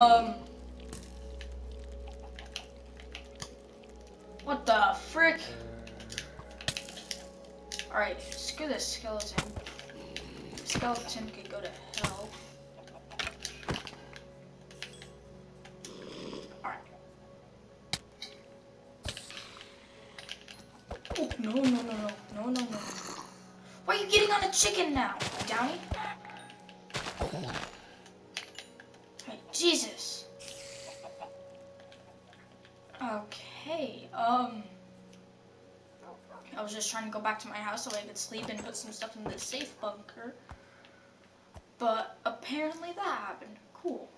Um. What the frick? Alright, screw this skeleton. Skeleton can go to hell. Alright. Oh, no, no, no, no, no, no, no. Why are you getting on a chicken now, Downy? Jesus. Okay, um... I was just trying to go back to my house so I could sleep and put some stuff in the safe bunker. But apparently that happened. Cool.